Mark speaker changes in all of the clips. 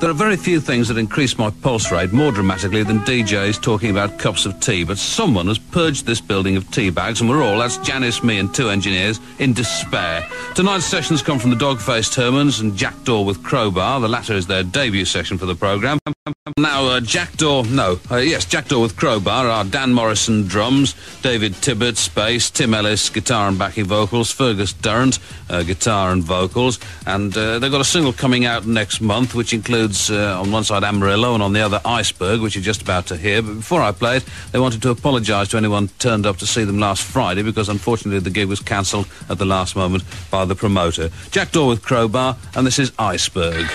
Speaker 1: There are very few things that increase my pulse rate more dramatically than DJs talking about cups of tea, but someone has purged this building of tea bags, and we're all, that's Janice, me, and two engineers, in despair. Tonight's sessions come from the Dog-Faced Hermans and Jackdaw with Crowbar. The latter is their debut session for the programme. Now, uh, Jackdaw, no, uh, yes, Jackdaw with Crowbar are Dan Morrison drums, David Tibbatts bass, Tim Ellis guitar and backing vocals, Fergus Durrant uh, guitar and vocals, and uh, they've got a single coming out next month, which includes uh, on one side Amarillo and on the other Iceberg, which you're just about to hear. But before I play it, they wanted to apologise to anyone turned up to see them last Friday because unfortunately the gig was cancelled at the last moment by the promoter. Jackdaw with Crowbar, and this is Iceberg.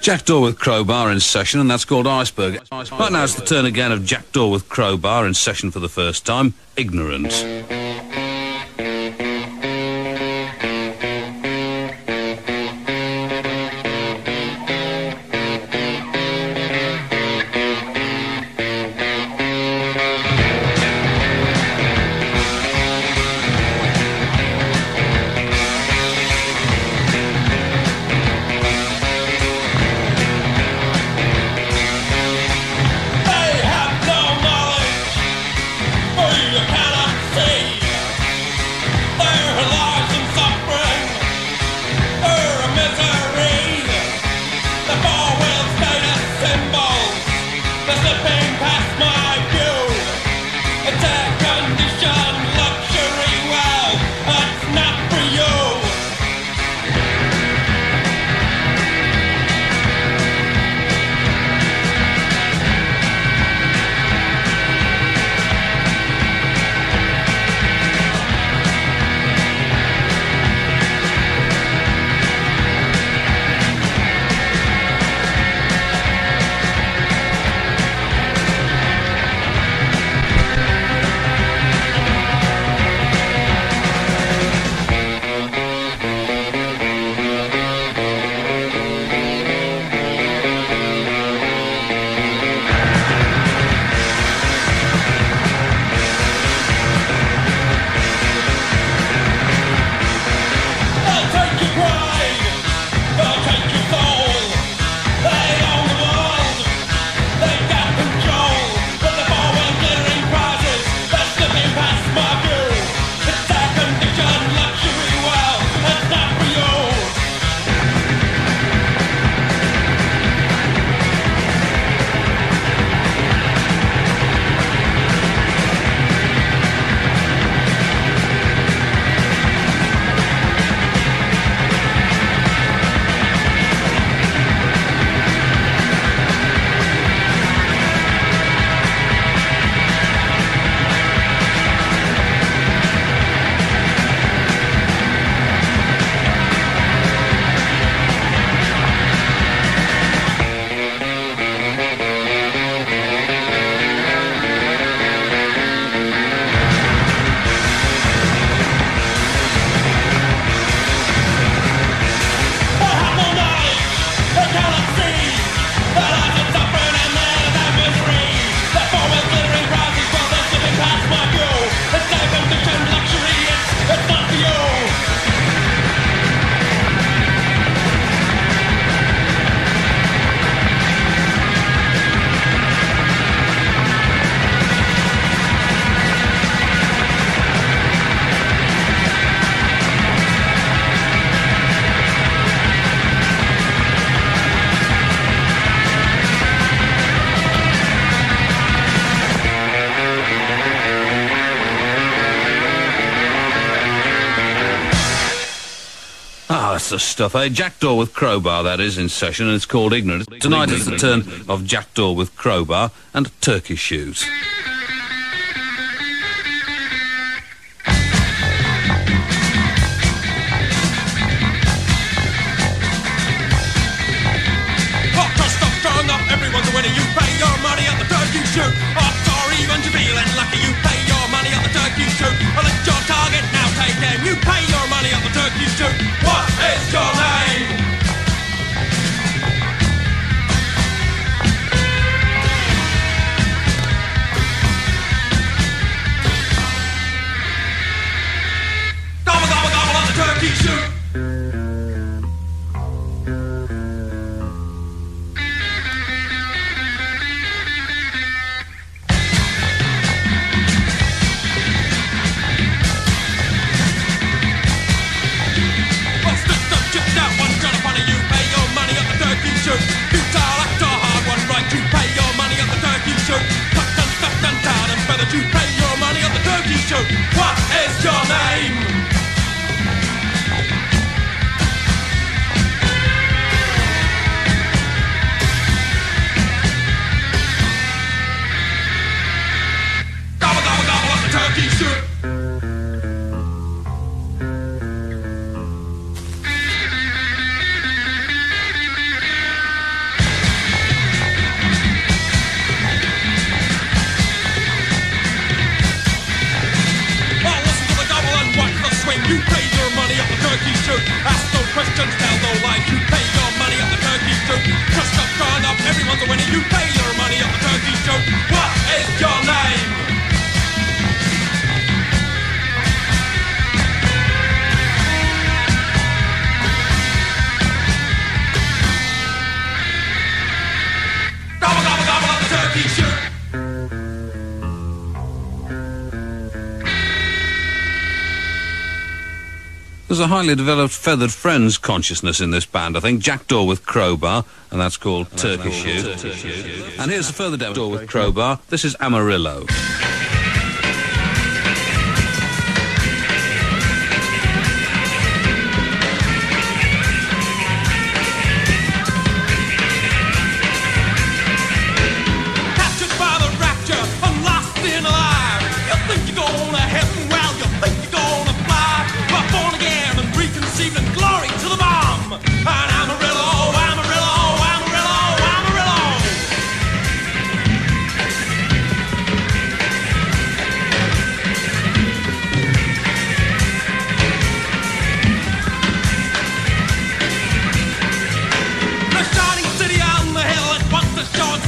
Speaker 1: Jackdaw with Crowbar in session, and that's called Iceberg. Right now it's the turn again of Jackdaw with Crowbar in session for the first time, Ignorant.
Speaker 2: the band.
Speaker 3: stuff, eh? Jackdaw with Crowbar, that is, in session, and it's called Ignorance. Tonight is the turn of Jackdaw with Crowbar and Turkey
Speaker 1: Shoot. show you. a
Speaker 3: highly developed feathered friends consciousness in this band, I think. Jackdaw with Crowbar, and that's called and Turkish, And here's a further demo. With Crowbar. This is Amarillo.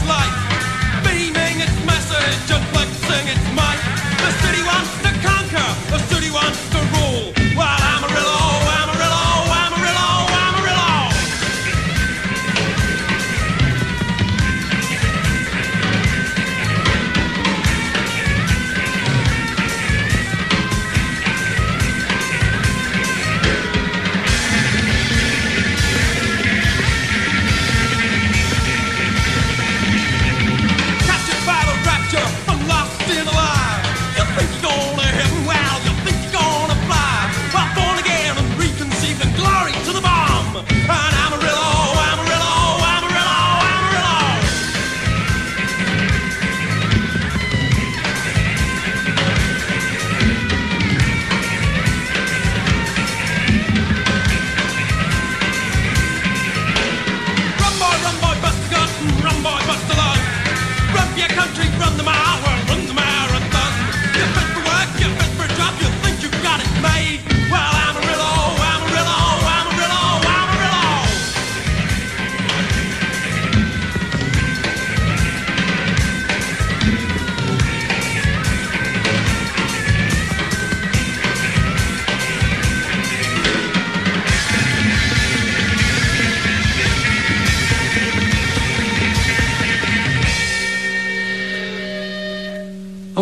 Speaker 1: fly.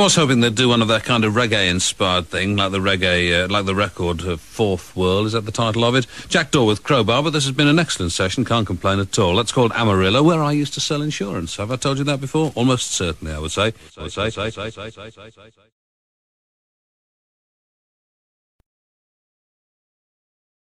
Speaker 3: I was hoping they'd do one of that kind of reggae-inspired thing, like the reggae, uh, like the record uh, Fourth World. Is that the title of it? Jackdaw with Crowbar. But this has been an excellent session. Can't complain at all. That's called Amarillo, where I used to sell insurance. Have I told you that before? Almost certainly, I would say. Say, say, say, say, say, say, say, say.